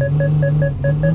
The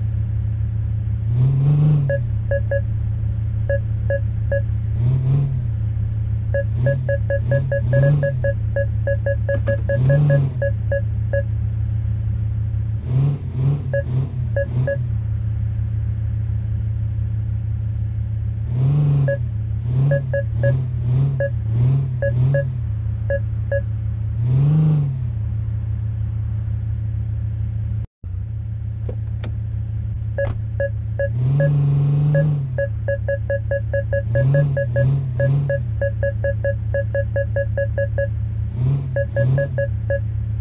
Música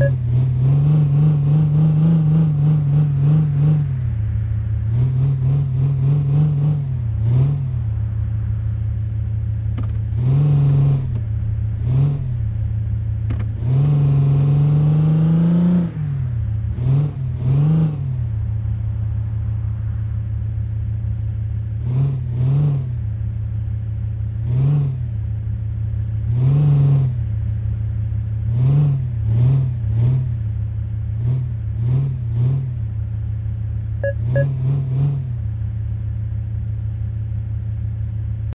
Thank you.